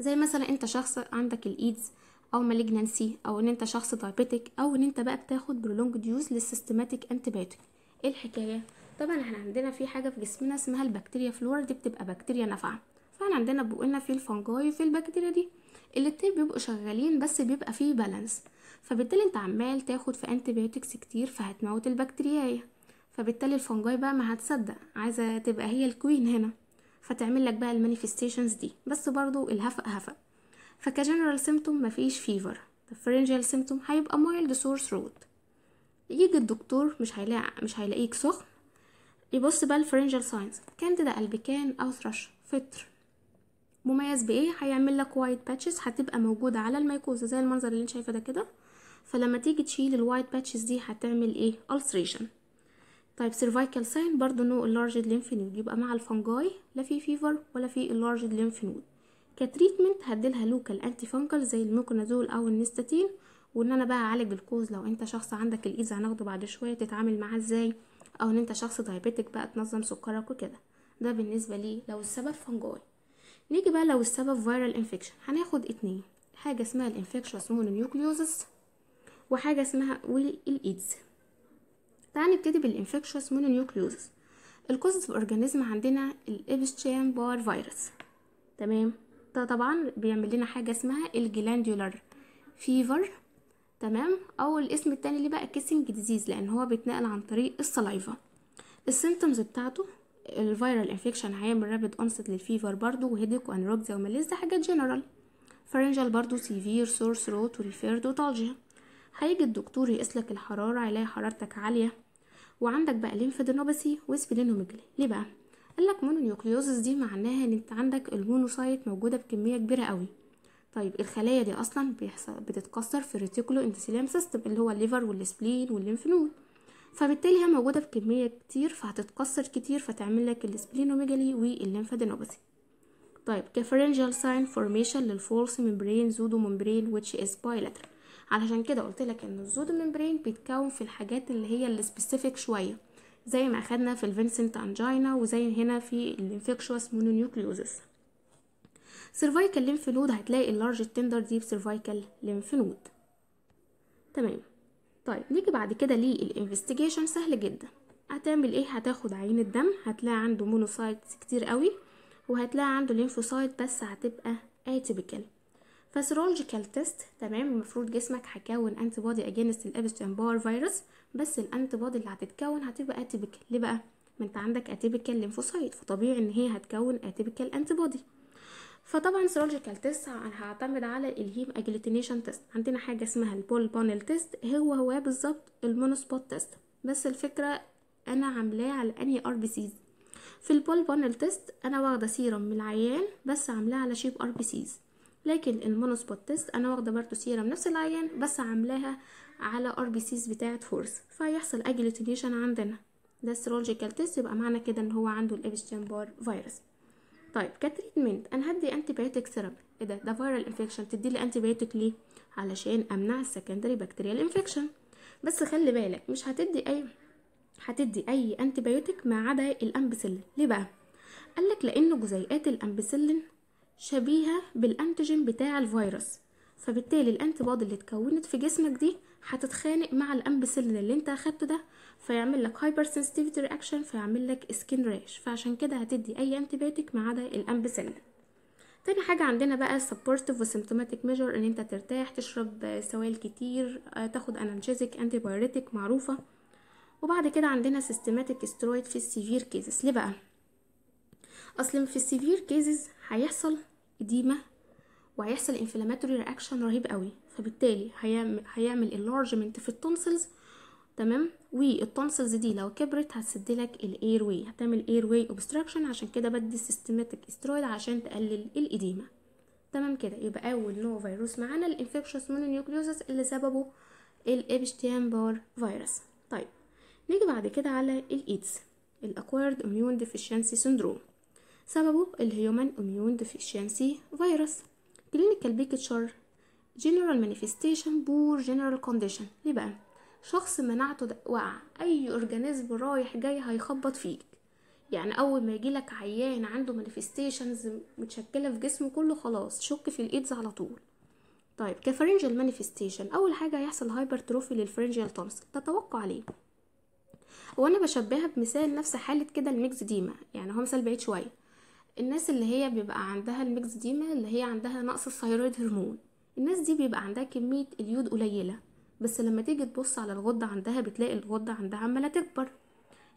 زي مثلا أنت شخص عندك الايدز أو malignancy أو إن أنت شخص diabetic أو إن أنت بقى بتاخد prolonged use لل systematic antibiotic إيه الحكاية؟ طبعا إحنا عندنا في حاجة في جسمنا اسمها ال bacteria flora دي بتبقى بكتيريا نافعة. فإحنا عندنا بقولنا في ال fungi في البكتيريا دي. الاتنين بيبقوا شغالين بس بيبقى فيه balance فبالتالي انت عمال تاخد في antibiotics كتير فهتموت البكتيريا فبالتالي ال fungi بقى ما هتصدق عايزة تبقى هي ال queen هنا. فتعمل لك بقى ال manifestations دي. بس برضو الهفأ هفأ فك general symptom مفيش fever ال pharyngeal symptom هيبقى mild sore throat يجي الدكتور مش هيلاقي مش هيلاقيك سخن. يبص بقى ال pharyngeal signs Candida albicans أو thrush فطر. مميز بإيه؟ هيعمل لك white patches هتبقى موجودة على ال mucosa زي المنظر اللي انت شايفه ده كده. فلما تيجي تشيل ال white patches دي هتعمل إيه؟ Ulceration طيب cervical sign برضو no enlarged lymph node يبقى مع ال fungi لا في fever ولا في enlarged lymph node ك treatment هديلها local antifungal زي ال miconazole أو ال nystatin وإن أنا بقى أعالج ال cause لو أنت شخص عندك الإيدز هناخده بعد شوية تتعامل معاه إزاي؟ أو إن أنت شخص diabetic بقى تنظم سكرك وكده. ده بالنسبة لي لو السبب fungi نيجي بقى لو السبب viral infection هناخد اتنين. حاجة اسمها ال infectious mononucleosis وحاجة اسمها والايدز تعال نبتدي بال infectious mononucleosis ال causative organism عندنا ال Epstein-Barr virus تمام؟ ده طبعا بيعمل لنا حاجة اسمها ال glandular fever تمام؟ أو الاسم التاني اللي بقى kissing disease لأن هو بيتنقل عن طريق ال saliva. ال symptoms بتاعته ال viral infection هيعمل rapid onset لل fever برضو وهيديك و anorexia و malaise ده حاجات جنرال pharyngeal برضو severe sore throat و referred otalgia هيجي الدكتور يقيس لك الحرارة يلاقي حرارتك عالية. وعندك بقى lymphadenopathy و splenomegaly ليه بقى؟ قال لك mononucleosis دي معناها إن أنت عندك ال monocyte موجودة بكمية كبيرة قوي. طيب الخلايا دي أصلا بيحصل بتتكسر في ال reticuloendothelium system اللي هو ال liver وال spleen وال lymph node فبالتالي هي موجودة بكمية كتير فهتتكسر كتير فتعمل لك ال splenomegaly وال lymphadenopathy طيب ك pharyngeal sign formation لل false membrane pseudomembrane which is bilateral. علشان كده قلت لك إن ال pseudomembrane بيتكون في الحاجات اللي هي ال specific شوية زي ما أخدنا في ال Vincent angina وزي هنا في ال infectious mononucleosis cervical lymph node هتلاقي enlarged tender deep cervical lymph node تمام. طيب نيجي بعد كده لل investigation سهل جدا. هتعمل إيه؟ هتاخد عينة دم هتلاقي عنده monocytes كتير قوي وهتلاقي عنده lymphocyte بس هتبقى atypical ف serological test تمام؟ المفروض جسمك هيكون antibody against ال Epstein-Barr virus بس ال antibody اللي هتتكون هتبقى atypical ليه بقى؟ ما انت عندك atypical lymphocyte فطبيعي إن هي هتكون atypical antibody فطبعا serological test هعتمد على ال hemagglutination test عندنا حاجة اسمها ال Paul-Bunnell test هو هو بالظبط ال monospot test بس الفكرة أنا عاملاه على أنهي RBCs في ال Paul-Bunnell test أنا واخدة سيرم من العيان بس عاملاه على sheep RBCs لكن ال monospot test أنا واخدة برضه سيرم نفس العيان بس عاملاها على RBCs بتاعة horse فيحصل agglutination عندنا. ده ال serological test يبقى معنى كده إن هو عنده ال Epstein-Barr virus. طيب ك treatment أنا هدي antibiotic therapy إيه ده؟ ده viral infection تدي لي antibiotic ليه؟ علشان أمنع ال secondary bacterial infection بس خلي بالك مش هتدي أي هتدي أي antibiotic ما عدا الأمبسلين. ليه بقى؟ قالك لأن جزيئات الأمبسلين شبيهة بال antigen بتاع الفيروس فبالتالي ال anti اللي اتكونت في جسمك دي هتتخانق مع الامبسلين اللي انت أخدته ده فيعمل لك hypersensitivity reaction فيعمل لك skin rash فعشان كده هتدي أي antibiotic ما عدا الامبسلين تاني حاجة عندنا بقى supportive و symptomatic measure إن انت ترتاح تشرب سوائل كتير تاخد analgesic anti معروفة. وبعد كده عندنا systematic steroid في ال severe cases ليه بقى؟ أصل في ال severe cases هيحصل edema وهيحصل inflammatory reaction رهيب قوي. فبالتالي هيعمل هيعمل enlargement في ال tonsils تمام؟ وال tonsils دي لو كبرت هتسد لك ال airway هتعمل airway obstruction عشان كده بدي systematic steroid عشان تقلل ال edema تمام كده؟ يبقى أول نوع فيروس معانا ال infectious mononucleosis اللي سببه ال Epstein-Barr virus. طيب نيجي بعد كده على ال AIDS ال acquired immune deficiency syndrome سببه ال human immune deficiency virus clinical picture general manifestation poor general condition ليه بقى شخص مناعته وقع أي organism رايح جاي هيخبط فيك. يعني أول ما يجيلك عيان عنده manifestations متشكلة في جسمه كله خلاص شك في الإيدز على طول. طيب ك pharyngeal manifestation أول حاجة هيحصل hypertrophy لل pharyngeal tonsil تتوقع ليه؟ وأنا بشبهها بمثال نفس حالة كده ال myxedema. يعني هو مثال بعيد شوية. الناس اللي هي بيبقى عندها ال myxedema اللي هي عندها نقص ال thyroid hormone. الناس دي بيبقى عندها كمية اليود قليلة بس لما تيجي تبص على الغدة عندها بتلاقي الغدة عندها عمالة تكبر.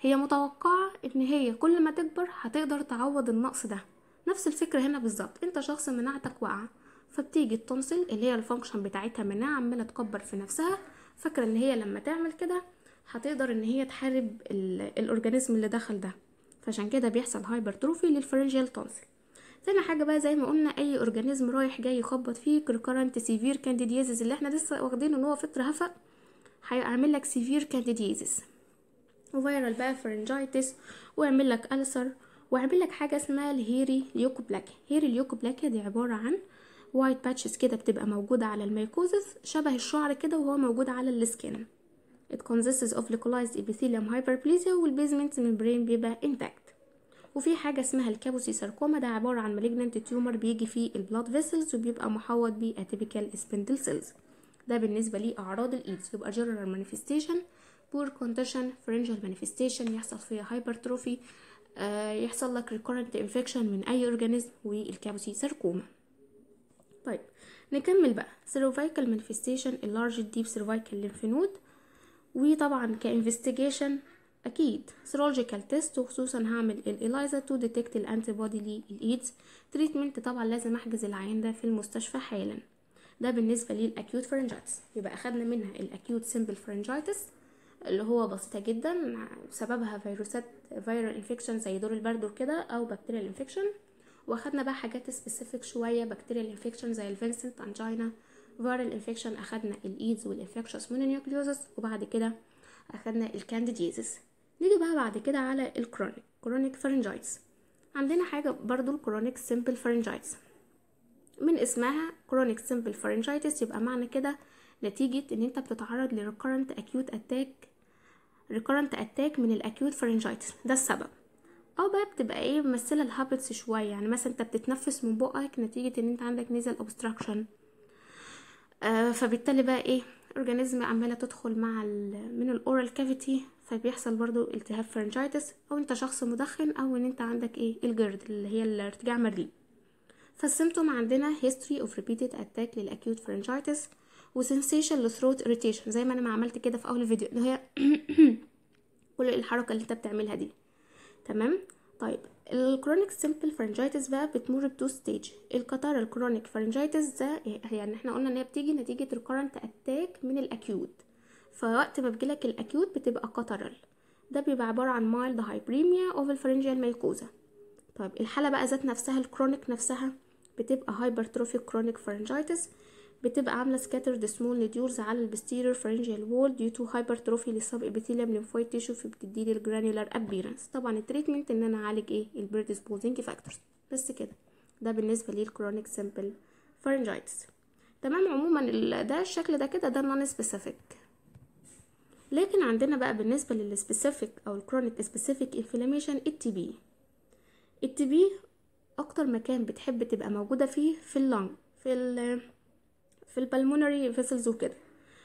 هي متوقعة إن هي كل ما تكبر هتقدر تعوض النقص ده. نفس الفكرة هنا بالظبط. أنت شخص مناعتك واقعة فبتيجي ال tonsil اللي هي ال function بتاعتها مناعة عمالة تكبر في نفسها. فاكرة إن هي لما تعمل كده هتقدر إن هي تحارب ال organism اللي دخل ده. فعشان كده بيحصل hypertrophy لل pharyngeal tonsil تاني حاجة بقى زي ما قلنا أي organism رايح جاي يخبط فيك recurrent severe candidiasis اللي إحنا لسه واخدينه إن هو فطر هفق هيعمل لك severe candidiasis و viral بقى pharyngitis ويعمل لك ulcer ويعمل لك حاجة اسمها ال hairy leukoplakia hairy leukoplakia دي عبارة عن white patches كده بتبقى موجودة على ال mucosa شبه الشعر كده وهو موجود على ال skin. It consists of localized epithelium hyperplasia وال basement membrane بيبقى intact وفي حاجة اسمها ال Kaposi sarcoma ده عبارة عن malignant tumor بيجي فيه ال blood vessels وبيبقى محوط بيه atypical spindle cells ده بالنسبة لي أعراض الإيدز يبقى general manifestation poor condition pharyngeal manifestation يحصل فيها hypertrophy آه يحصل لك recurrent infection من أي organism وال Kaposi sarcoma طيب نكمل بقى cervical manifestation enlarged deep cervical lymph node وطبعا ك investigation أكيد serological test وخصوصا هعمل ال ELISA to detect ال antibody للايدز treatment طبعا لازم أحجز العيان ده في المستشفى حالا. ده بالنسبة لل acute pharyngitis يبقى أخدنا منها ال acute simple pharyngitis اللي هو بسيطة جدا سببها فيروسات viral infection زي دور البرد وكده أو bacterial infection وأخدنا بقى حاجات specific شوية bacterial infection زي ال Vincent angina viral infection أخدنا الايدز وال infectious mononucleosis وبعد كده أخدنا ال candidiasis نيجي بقى بعد كده على ال chronic chronic pharyngitis عندنا حاجة برضو ال chronic simple pharyngitis من اسمها chronic simple pharyngitis يبقى معنى كده نتيجة إن أنت بتتعرض ل recurrent acute attack recurrent attack من ال acute pharyngitis ده السبب. أو بقى بتبقى إيه ممثلة ال habits شوية. يعني مثلا أنت بتتنفس من بقك نتيجة إن أنت عندك nasal obstruction آه فبالتالي بقى إيه organism عمالة تدخل مع من ال oral cavity فبيحصل برضو التهاب pharyngitis أو أنت شخص مدخن أو إن أنت عندك إيه ال GERD اللي هي الارتجاع مريء فال symptom عندنا history of repeated attack لل acute pharyngitis و sensation ل throat irritation زي ما أنا ما عملت كده في أول الفيديو اللي هي كل الحركة اللي أنت بتعملها دي. تمام؟ طيب. ال chronic simple pharyngitis بقى بتمر ب two stage ال catarrhal ال chronic pharyngitis ده يعني إحنا قلنا إن هي بتيجي نتيجة recurrent attack من ال acute فوقت ما بتجيلك ال acute بتبقى catarrhal ده بيبقى عبارة عن mild hyperemia of ال pharyngeal mucosa طيب الحالة بقى ذات نفسها ال chronic نفسها بتبقى hypertrophic chronic pharyngitis بتبقى عاملة scattered small nodules على ال posterior pharyngeal wall due to hypertrophy لل subepithelium lymphoid tissue فبتديلي ال granular appearance طبعا ال treatment إن أنا أعالج إيه؟ ال predisposing factors بس كده. ده بالنسبة لل chronic simple pharyngitis تمام. عموما ده الشكل ده كده ده non specific لكن عندنا بقى بالنسبة لل specific أو ال chronic specific inflammation ال TB ال TB أكتر مكان بتحب تبقى موجودة فيه في ال lung في في ال pulmonary vessels وكده.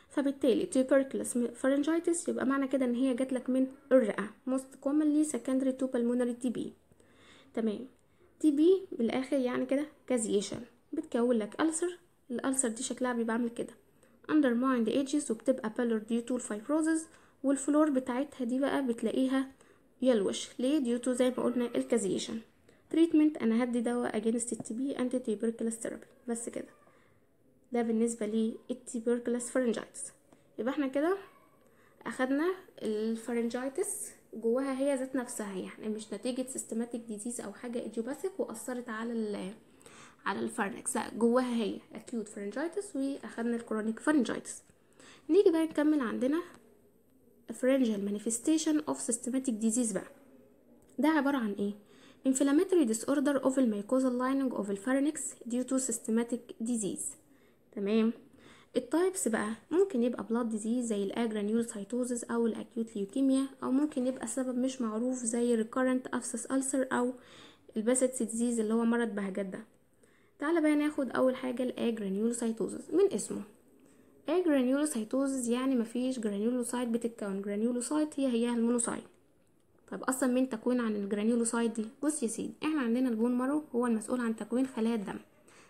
فبالتالي tuberculous pharyngitis يبقى معنى كده إن هي جاتلك من الرئة. Most commonly secondary to pulmonary TB تمام. TB بالآخر يعني كده caseation بتكون لك ulcer ال ulcer دي شكلها بيبقى عامل كده. Undermined edges وبتبقى pallor due to fibrosis. وال floor بتاعتها دي بقى بتلاقيها yellowish ليه؟ due to زي ما قلنا ال caseation treatment أنا هدي دواء against ال TB anti tuberculous therapy. بس كده. ده بالنسبة لي ال tuberculous pharyngitis يبقى إحنا كده أخدنا ال pharyngitis جواها هي ذات نفسها يعني مش نتيجة systematic disease أو حاجة idiopathic وأثرت على ال على ال pharynx لا جواها هي acute pharyngitis وأخدنا ال chronic pharyngitis نيجي بقى نكمل عندنا pharyngeal manifestation of systematic disease بقى. ده عبارة عن إيه؟ inflammatory disorder of the mucosal lining of the pharynx due to systematic disease. تمام؟ ال types بقى ممكن يبقى blood disease زي ال agranulocytosis أو ال acute leukemia أو ممكن يبقى سبب مش معروف زي recurrent aphthous ulcer أو ال Behcet's disease اللي هو مرض بهجت ده تعالى بقى ناخد أول حاجة ال agranulocytosis من اسمه. agranulocytosis يعني مفيش granulocyte بتتكون. granulocyte هي هي ال monocyte. طب أصلا مين تكوين عن ال granulocyte دي؟ بص يا سيدي إحنا عندنا ال bone marrow هو المسؤول عن تكوين خلايا الدم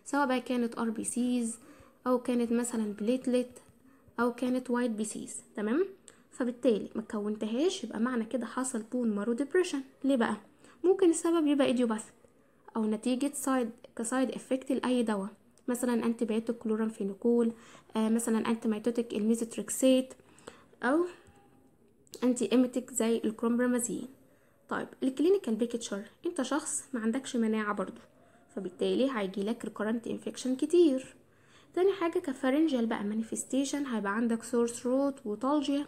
سواء بقى كانت RBCs أو كانت مثلا platelet أو كانت white BCs تمام؟ فبالتالي ما كونتهاش يبقى معنى كده حصل bone marrow depression ليه بقى؟ ممكن السبب يبقى idiopathic أو نتيجة side ك side effect لأي دواء. مثلا antibiotic chloramphenicol آه مثلا antimitotic ال methotrexate أو antiemetic زي الكرومبرمازين طيب ال clinical picture أنت شخص ما عندكش مناعة برضو فبالتالي هيجيلك recurrent infection كتير. تاني حاجة ك pharyngeal بقى manifestation هيبقى عندك sore throat و otalgia.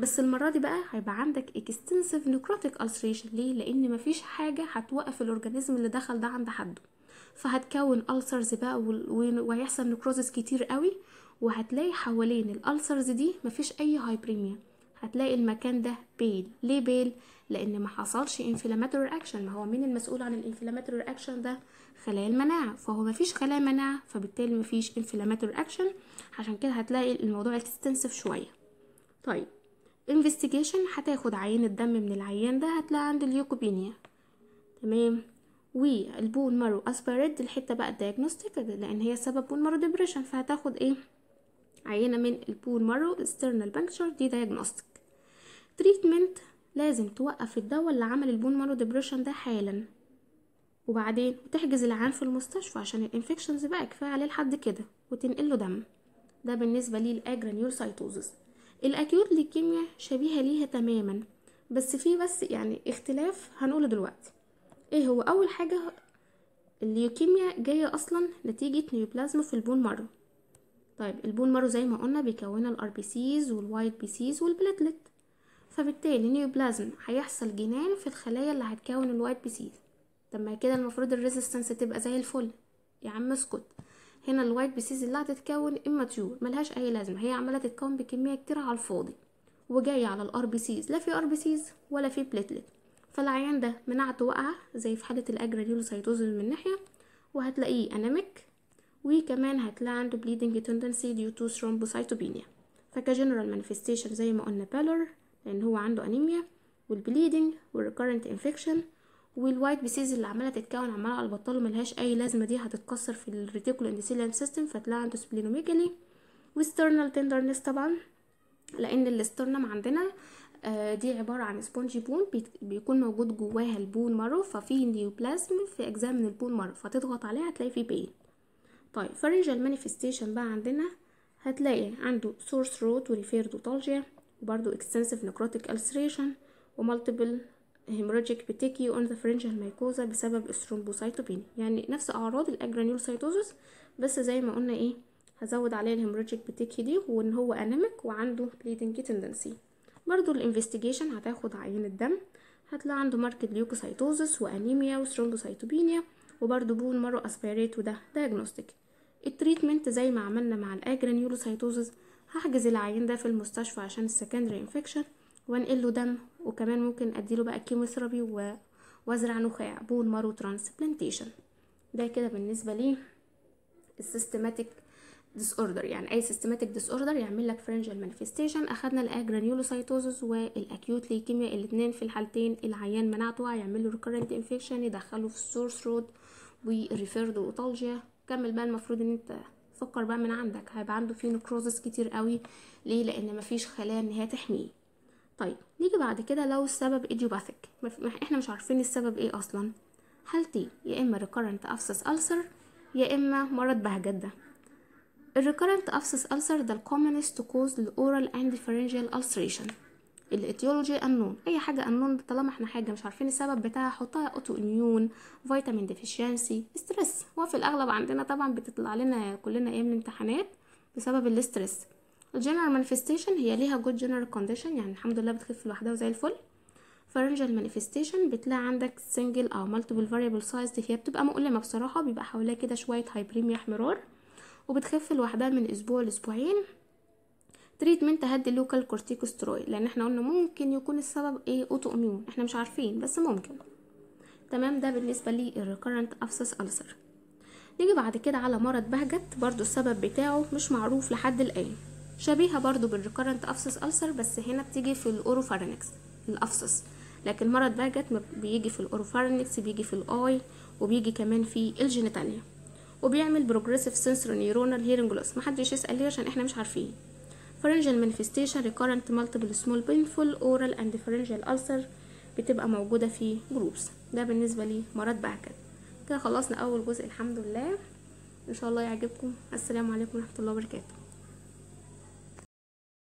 بس المرة دي بقى هيبقى عندك extensive necrotic ulceration. ليه؟ لأن مفيش حاجة هتوقف ال organism اللي دخل ده عند حده. فهتكون ulcers بقى وهيحصل necrosis كتير قوي. وهتلاقي حوالين ال ulcers دي مفيش أي hyperemia هتلاقي المكان ده pale ليه pale لأن ما حصلش inflammatory action ما هو مين المسؤول عن ال inflammatory action ده؟ خلايا المناعة فهو ما فيش خلايا مناعة فبالتالي ما فيش inflammatory action عشان كده هتلاقي الموضوع extensive شوية. طيب investigation هتاخد عينة دم من العيان ده هتلاقي عنده leukopenia. تمام؟ وال bone marrow aspirate الحتة بقى ال diagnostic لأن هي سبب bone marrow depression فهتاخد إيه؟ عينة من ال bone marrow sternal puncture دي diagnostic treatment لازم توقف الدواء اللي عمل ال bone marrow depression ده حالا. وبعدين وتحجز العيان في المستشفى عشان ال infections بقى كفاية عليه لحد كده وتنقله دم. ده بالنسبة لل agranulocytosis ال acute leukemia شبيهة ليها تماما بس في بس يعني اختلاف هنقوله دلوقتي. إيه هو؟ أول حاجة الليوكيميا جاية أصلا نتيجة neoplasm في ال bone marrow. طيب ال bone marrow زي ما قلنا بيكونها ال RBCs وال WBCs وال platelet فبالتالي neoplasm هيحصل جنان في الخلايا اللي هتكون الوايت بي سيز طب ما كده المفروض ال resistance تبقى زي الفل. يا عم اسكت. هنا الوايت بيسيز اللي هتتكون immature ملهاش أي لازمة هي عمالة تتكون بكمية كتير على الفاضي وجاية على ال RBCs لا في RBCs ولا في platelet فالعيان ده مناعته واقعة زي في حالة ال agranulocytosis من ناحية وهتلاقيه anemic وكمان هتلاقي عنده bleeding tendency due to thrombocytopenia. فك general manifestation زي ما قلنا pallor لأن هو عنده انيميا وال bleeding وال recurrent infection وال WBCs اللي عمالة تتكون عمالة على البطال وملهاش أي لازمة دي هتتكسر في ال reticuloendothelial system فتلاقي عنده splenomegaly و sternal tenderness طبعا لأن ال sternum عندنا آه دي عبارة عن spongy bone بيكون موجود جواها ال bone marrow ففي neoplasm في اجزاء من ال bone marrow فتضغط عليها هتلاقي فيه pain طيب pharyngeal manifestation بقى عندنا هتلاقي عنده sore throat و referred otalgia وبرده extensive necrotic ulceration و multiple hemorrhagic petechiae on the pharyngeal mucosa بسبب ال thrombocytopenia يعني نفس أعراض ال agranulocytosis بس زي ما قلنا إيه هزود عليه ال hemorrhagic petechiae دي وإن هو anemic وعنده bleeding tendency. برضو ال investigation هتاخد عينة دم هتلاقي عنده marked leukocytosis وأنيميا و thrombocytopenia وبرضو bone marrow aspirate وده diagnostic ال treatment زي ما عملنا مع ال agranulocytosis هحجز العيان ده في المستشفى عشان ال secondary infection وانقله دم وكمان ممكن أديله بقى chemotherapy و... وأزرع نخاع bone marrow transplantation ده كده بالنسبة لي ال systematic disorder يعني أي systematic disorder يعمل لك pharyngeal manifestation أخدنا ال agranulocytosis وال acute leukemia الاثنين في الحالتين العيان مناعته هيعمل له recurrent infection يدخله في ال sore throat وال referred otalgia كمل بقى المفروض إن أنت فكر بقى من عندك. هيبقى عنده فيه necrosis كتير قوي. ليه؟ لأن مفيش خلايا إن هي تحميه. طيب نيجي بعد كده لو السبب idiopathic إحنا مش عارفين السبب إيه أصلا. حالتين يا إما recurrent aphthous ulcer يا إما مرض بهجت ده ال recurrent aphthous ulcer ده ال commonest cause لل oral and pharyngeal ulceration. ال etiology unknown أي حاجة انون طالما إحنا حاجة مش عارفين السبب بتاعها حطها autoimmune vitamin deficiency stress هو في الأغلب عندنا طبعا بتطلع لنا كلنا أيام الامتحانات بسبب ال stress ال general manifestation هي ليها good general condition يعني الحمد لله بتخف لوحدها وزي الفل. pharyngeal manifestation بتلاقي عندك single أو multiple variable size هي بتبقى مؤلمة بصراحة بيبقى حواليها كده شوية hyperemia احمرار وبتخف لوحدها من أسبوع لأسبوعين. treatment هدي ال local corticosteroid لأن إحنا قلنا ممكن يكون السبب إيه؟ autoimmune إحنا مش عارفين بس ممكن. تمام؟ ده بالنسبة لي ال recurrent aphthous ulcer نيجي بعد كده على مرض بهجت برضو السبب بتاعه مش معروف لحد الآن. شبيهة برضو بال recurrent aphthous ulcer بس هنا بتيجي في ال oropharynx ال aphthous لكن مرض بهجت بيجي في ال oropharynx بيجي في ال eye وبيجي كمان في ال genitalia. وبيعمل progressive sensorineural hearing loss محدش يسأل ليه؟ عشان إحنا مش عارفين. pharyngeal manifestation recurrent multiple small painful oral and pharyngeal ulcer بتبقى موجودة في جروبس ده بالنسبة لي مرض بهجت كده خلصنا أول جزء الحمد لله. إن شاء الله يعجبكم. السلام عليكم ورحمة الله وبركاته.